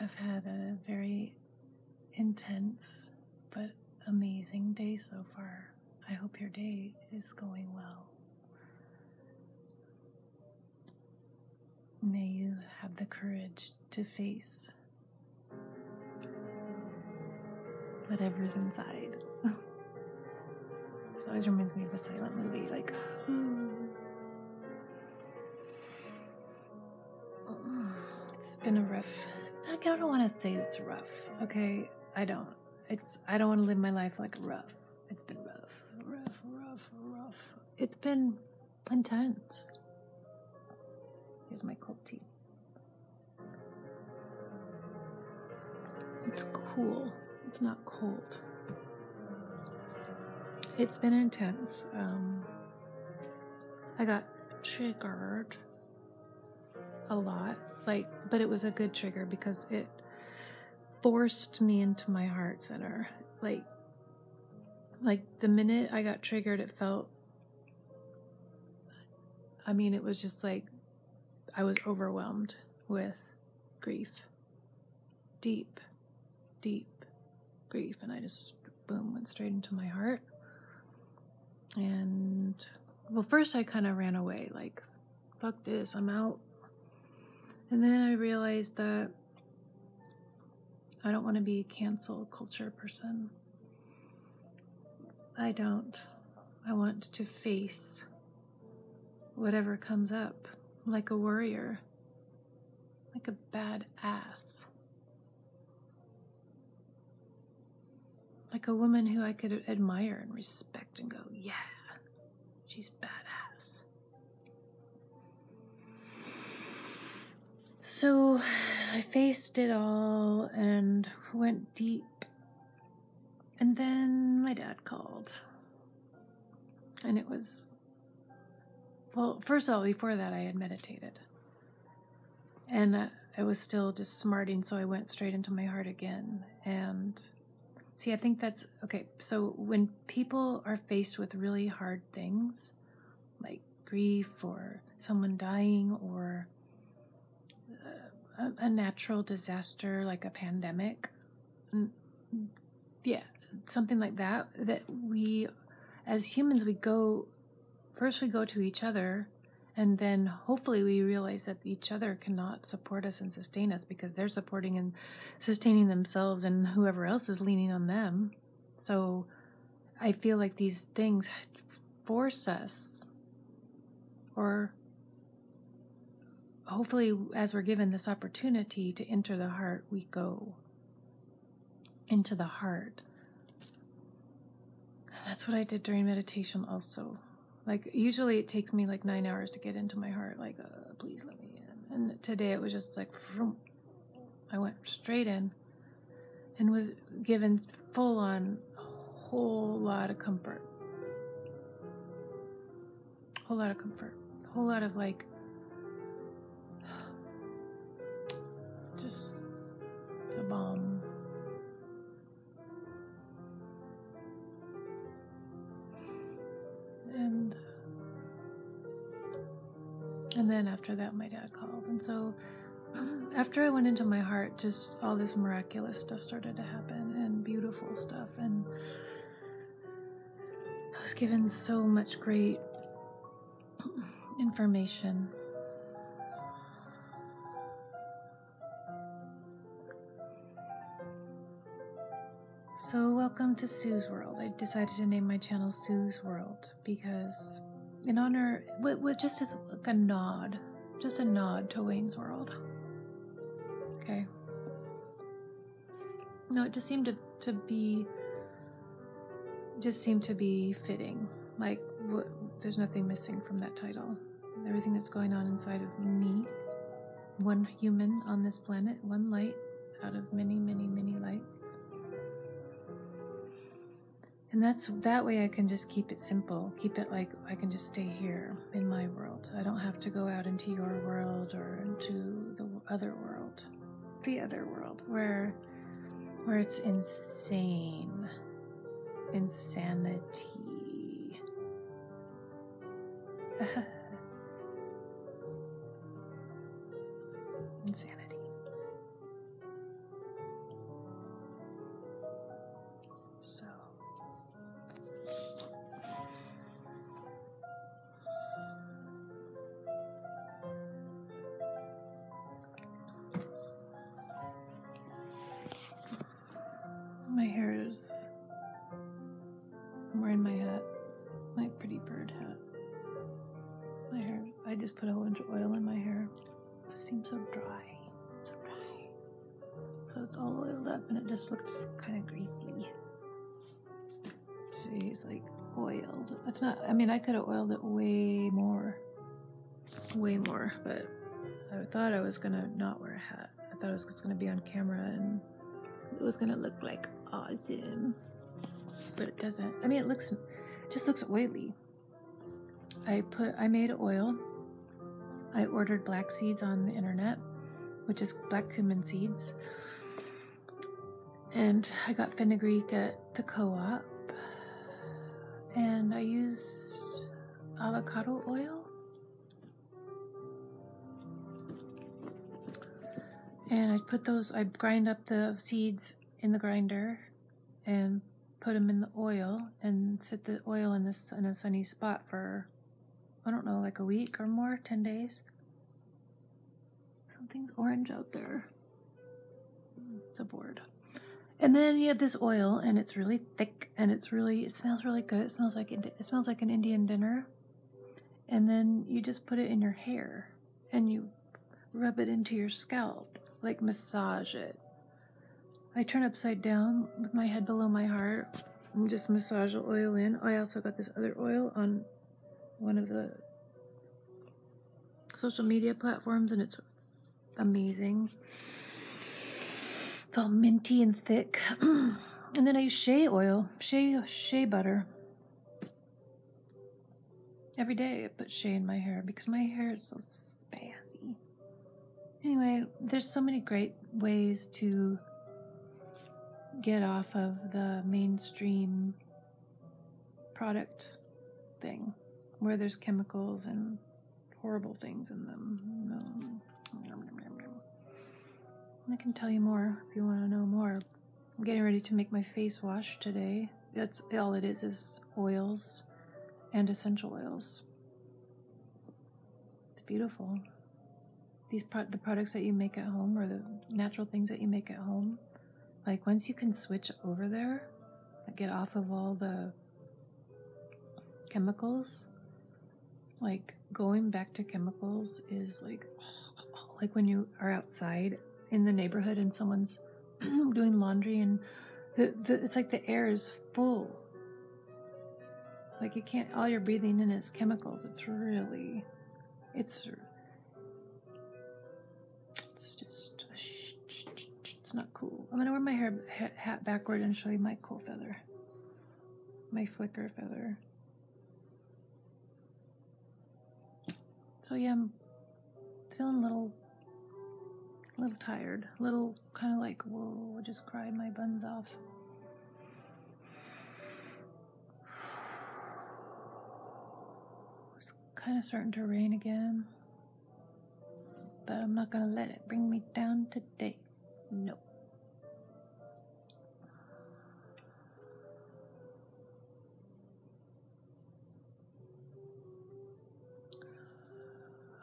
I've had a very intense but amazing day so far. I hope your day is going well. May you have the courage to face whatever's inside. this always reminds me of a silent movie, like, it's been a rough. I don't want to say it's rough. Okay, I don't. It's. I don't want to live my life like rough. It's been rough, rough, rough, rough. It's been intense. Here's my cold tea. It's cool. It's not cold. It's been intense. Um, I got triggered a lot, like, but it was a good trigger because it forced me into my heart center. Like, like the minute I got triggered, it felt. I mean, it was just like I was overwhelmed with grief, deep, deep grief, and I just boom went straight into my heart. And well, first I kind of ran away, like, fuck this, I'm out. And then I realized that I don't want to be a cancel culture person. I don't. I want to face whatever comes up like a warrior, like a bad ass. Like a woman who I could admire and respect and go, yeah, she's badass. So I faced it all and went deep. And then my dad called. And it was, well, first of all, before that, I had meditated. And uh, I was still just smarting, so I went straight into my heart again. And see, I think that's okay. So when people are faced with really hard things, like grief or someone dying or a, natural disaster like a pandemic, yeah, something like that, that we, as humans, we go, first we go to each other, and then hopefully we realize that each other cannot support us and sustain us because they're supporting and sustaining themselves, and whoever else is leaning on them. So I feel like these things force us, or hopefully, as we're given this opportunity to enter the heart, we go into the heart that's what I did during meditation also. Like usually it takes me like nine hours to get into my heart. Like, uh, please let me in. And today it was just like, vroom. I went straight in, and was given full on a whole lot of comfort. Whole lot of comfort. Whole lot of like, just the bomb. and and then after that my dad called. And so after i went into my heart just all this miraculous stuff started to happen and beautiful stuff. And i was given so much great information So, welcome to Sue's World. I decided to name my channel Sue's World because, in honor, with, with just like a nod, just a nod to Wayne's World. Okay. No, it just seemed to, to be, just seemed to be fitting. Like, there's nothing missing from that title. Everything that's going on inside of me, one human on this planet, one light out of many, many, many lights and that's that way I can just keep it simple. Keep it like I can just stay here in my world. I don't have to go out into your world or into the other world. The other world where where it's insane. Insanity. all oiled up and it just looked kind of greasy. She's like oiled. It's not, I mean, I could have oiled it way more. Way more, but I thought I was gonna not wear a hat. I thought I was just gonna be on camera and it was gonna look like awesome. But it doesn't. I mean, it looks, it just looks oily. I put, I made oil. I ordered black seeds on the internet, which is black cumin seeds. And I got fenugreek at the co op. And I used avocado oil. And I put those, I grind up the seeds in the grinder and put them in the oil and sit the oil in this in a sunny spot for I don't know, like a week or more, 10 days. Something's orange out there. It's a board. And then you have this oil, and it's really thick, and it's really, it smells really good. It smells like it smells like an Indian dinner. And then you just put it in your hair, and you rub it into your scalp, like massage it. I turn upside down with my head below my heart, and just massage the oil in. I also got this other oil on one of the social media platforms, and it's amazing. All minty and thick. and then I use shea oil, shea shea butter. Every day I put shea in my hair because my hair is so spazzy. Anyway, there's so many great ways to get off of the mainstream product thing where there's chemicals and horrible things in them. I can tell you more if you want to know more. I'm getting ready to make my face wash today. That's all it is is oils and essential oils. It's beautiful. These pro- the products that you make at home or the natural things that you make at home. Like once you can switch over there, get off of all the chemicals, like going back to chemicals is like like when you are outside in the neighborhood and someone's doing laundry and the, the it's like the air is full. Like you can't all you're breathing in is chemicals. It's really it's it's just it's not cool. I'm gonna wear my hair hat backward and show you my cool feather. My flicker feather. So yeah, I'm feeling a little, a little tired, a little kind of like, whoa, I just cried my buns off. It's kind of starting to rain again, but I'm not gonna let it bring me down today. Nope.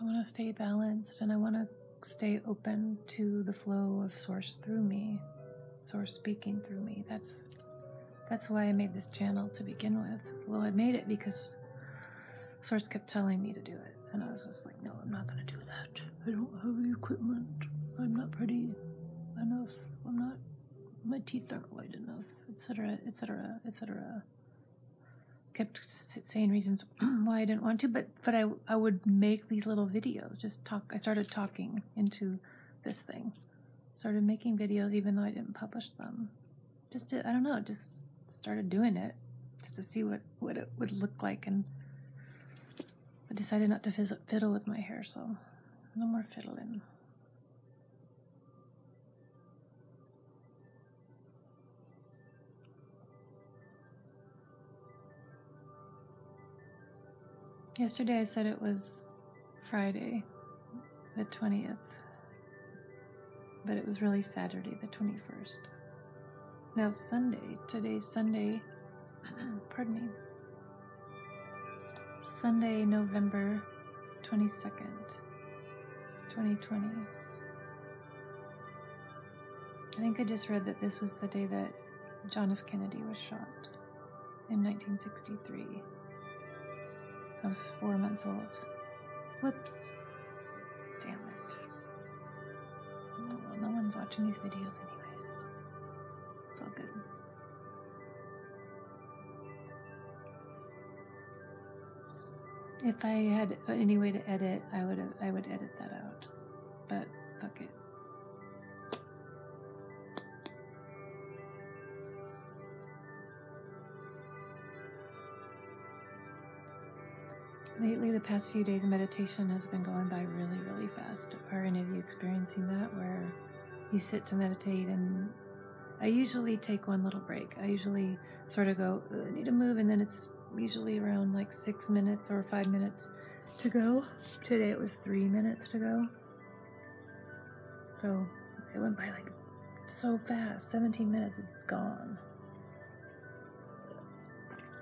I want to stay balanced and I want to stay open to the flow of source through me, source speaking through me. That's that's why I made this channel to begin with. Well, I made it because source kept telling me to do it, and I was just like, no, I'm not going to do that. I don't have the equipment. I'm not pretty enough. I'm not. My teeth aren't white enough, etc., etc., etc kept saying reasons why I didn't want to, but but I I would make these little videos. Just talk. I started talking into this thing. Started making videos even though I didn't publish them. Just to, I don't know. Just started doing it just to see what what it would look like, and I decided not to fiddle with my hair. So no more fiddling. Yesterday I said it was Friday, the 20th, but it was really Saturday, the 21st. Now, Sunday, today's Sunday, pardon me, Sunday, November 22nd, 2020. I think I just read that this was the day that John F. Kennedy was shot in 1963. I was four months old. Whoops. Damn it. Oh, well, no one's watching these videos anyways. It's all good. If I had any way to edit, I would I would edit that out. But fuck it. Lately, the past few days, meditation has been going by really, really fast. Are any of you experiencing that where you sit to meditate and I usually take one little break. I usually sort of go, I need to move, and then it's usually around like six minutes or five minutes to go. Today it was three minutes to go. So it went by like so fast 17 minutes gone.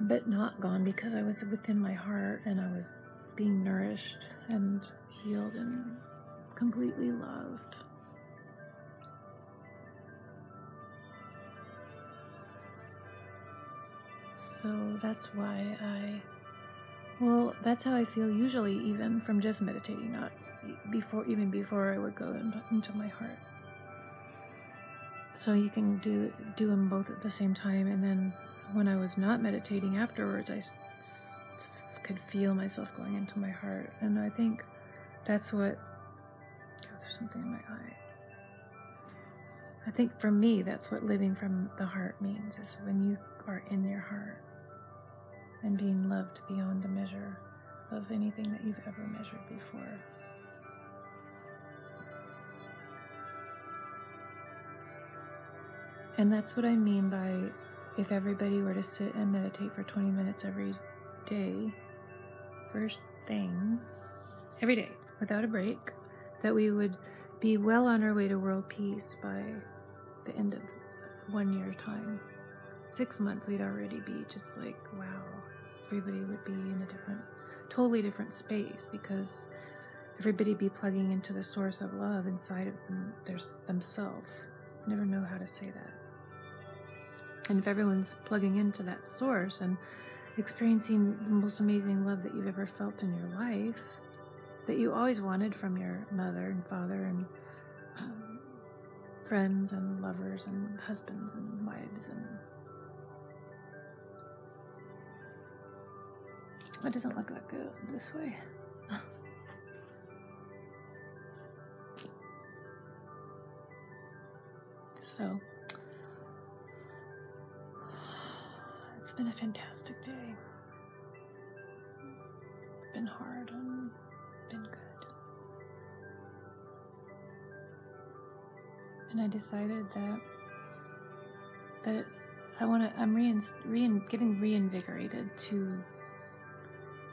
But not gone because I was within my heart and I was being nourished and healed and completely loved. So that's why I, well, that's how I feel usually, even from just meditating, not before, even before I would go in, into my heart. So you can do do them both at the same time, and then when I was not meditating afterwards, I could feel myself going into my heart, and I think that's what. Oh, there's something in my eye. I think for me, that's what living from the heart means is when you are in your heart and being loved beyond the measure of anything that you've ever measured before. And that's what I mean by if everybody were to sit and meditate for 20 minutes every day, first thing, every day, without a break, that we would be well on our way to world peace by the end of one year time. Six months, we'd already be just like, wow, everybody would be in a different, totally different space because everybody be plugging into the source of love inside of them, there's themselves. Never know how to say that. And if everyone's plugging into that source and experiencing the most amazing love that you've ever felt in your life, that you always wanted from your mother and father and um, friends and lovers and husbands and wives and It doesn't look that good this way. So, been a fantastic day. Been hard and been good. And I decided that that it, I want to. I'm rein, rein, getting reinvigorated to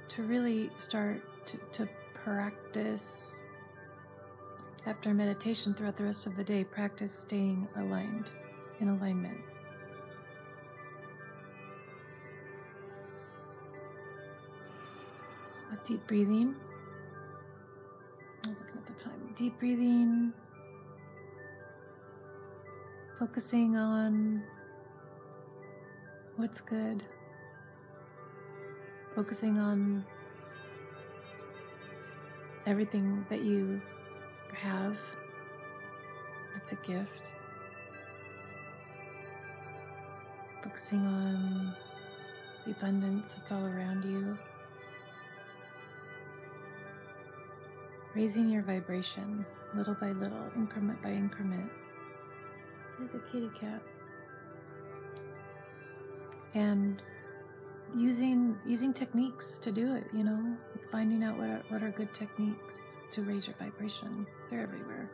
to really start to, to practice after meditation throughout the rest of the day, practice staying aligned, in alignment. With deep breathing. Looking at the time. Deep breathing. Focusing on what's good focusing on everything that you have. It's a gift. Focusing on the abundance that's all around you. Raising your vibration little by little, increment by increment. There's a kitty cat. And using using techniques to do it you know finding out what are, what are good techniques to raise your vibration. They're everywhere.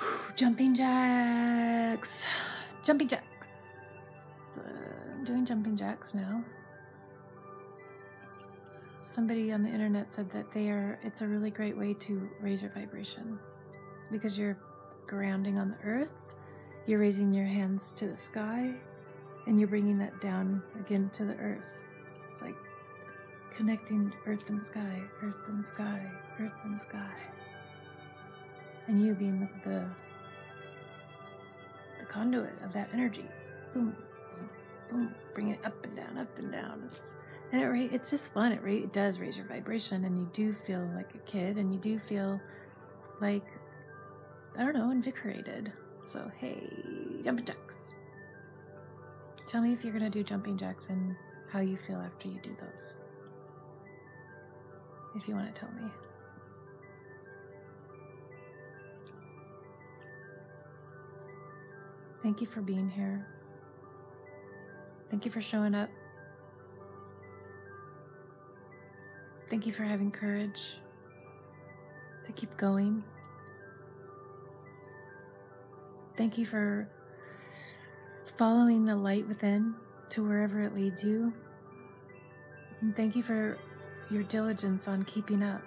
Jumping jacks. Jumping jacks. Uh, i'm doing jumping jacks now somebody on the internet said that they are it's a really great way to raise your vibration because you're grounding on the earth you're raising your hands to the sky and you're bringing that down again to the earth. It's like connecting earth and sky, earth and sky, earth and sky. And you being the, the, the conduit of that energy. Boom, boom, bring it up and down, up and down. It's, and it, it's just fun. It, it does raise your vibration, and you do feel like a kid, and you do feel like, I don't know, invigorated. So, hey, jumping jacks. Tell me if you're to do jumping jacks and how you feel after you do those. If you want to tell me. Thank you for being here. Thank you for showing up. Thank you for having courage to keep going. Thank you for following the light within to wherever it leads you. And thank you for your diligence on keeping up,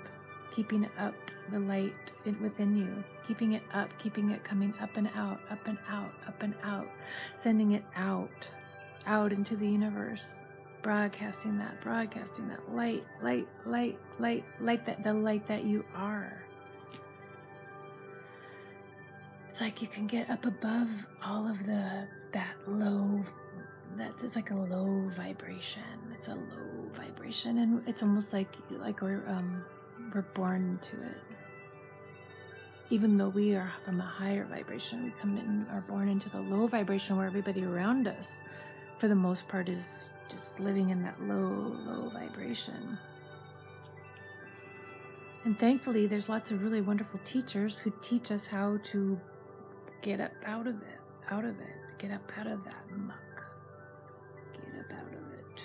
keeping up the light within you, keeping it up, keeping it coming up and out, up and out, up and out, sending it out, out into the universe, broadcasting that, broadcasting that light, light, light, light, light that the light that you are. It's like you can get up above all of the that low that's it's like a low vibration. It's a low vibration and it's almost like like we're um we're born to it. Even though we are from a higher vibration, we come in are born into the low vibration where everybody around us for the most part is just living in that low, low vibration. And thankfully, there's lots of really wonderful teachers who teach us how to Get up out of it, out of it. Get up out of that muck. Get up out of it.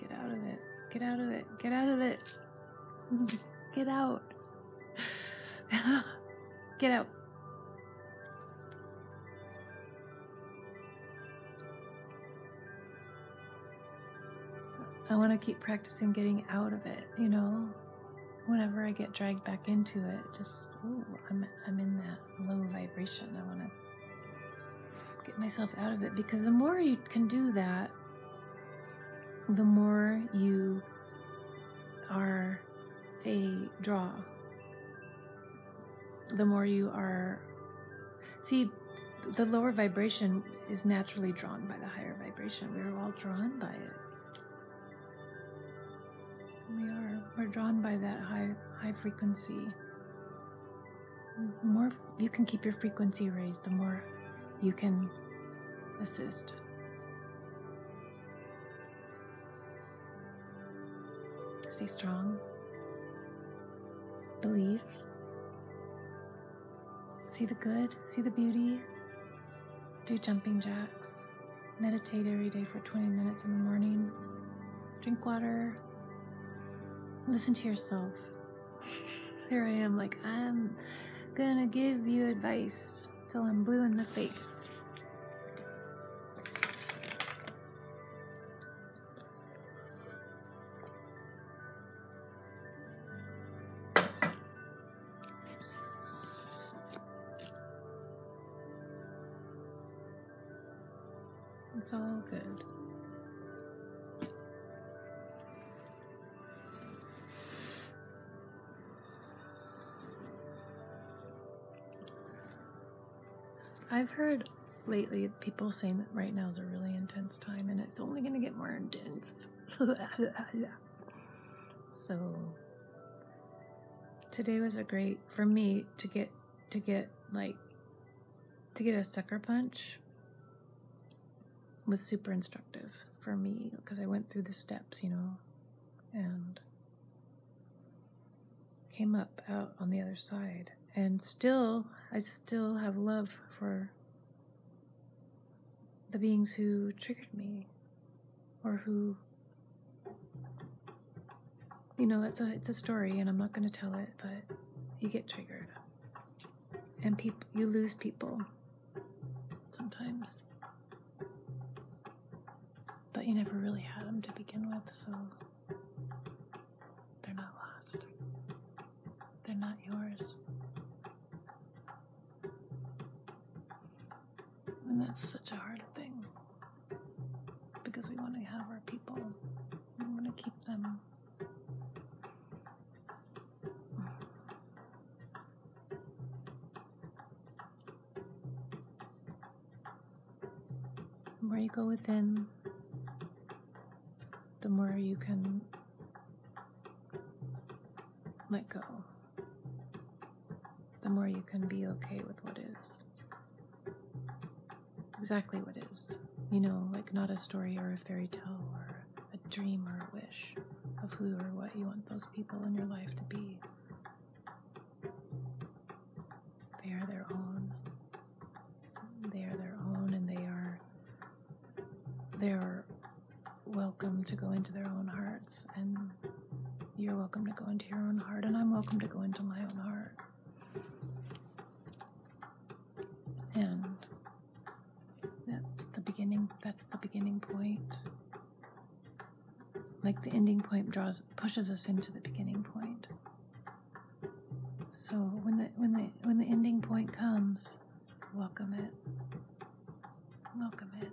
Get out of it. Get out of it. Get out of it. Get out. Get out. I want to keep practicing getting out of it, you know? whenever I get dragged back into it, just ooh, I'm I'm in that low vibration. I want to get myself out of it because the more you can do that, the more you are a draw. The more you are see the lower vibration is naturally drawn by the higher vibration. We're all drawn by it. Drawn by that high high frequency. The more you can keep your frequency raised, the more you can assist. Stay strong. Believe. See the good, see the beauty. Do jumping jacks. Meditate every day for 20 minutes in the morning. Drink water, Listen to yourself. Here I am, like, I'm gonna give you advice till I'm blue in the face. It's all good. I've heard lately people saying that right now is a really intense time and it's only going to get more intense. so today was a great for me to get to get like to get a sucker punch was super instructive for me because I went through the steps, you know, and came up out on the other side. And still, I still have love for the beings who triggered me or who you know it's a it's a story and I'm not going to tell it but you get triggered. And people you lose people sometimes but you never really had them to begin with so they're not lost That's such a hard thing because we want to have our people, we want to keep them. The more you go within, the more you can let go. The more you can be okay with. Exactly what is. You know, like not a story or a fairy tale or a dream or a wish of who or what you want those people in your life to be. They are their own. They are their own and they are they are welcome to go into their own hearts and you're welcome to go into your own heart and I'm welcome to go into my own heart. Pushes us into the beginning point. So when the when the when the ending point comes, welcome it. Welcome it.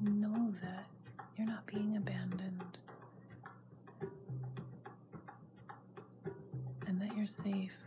Know that you're not being abandoned. And that you're safe.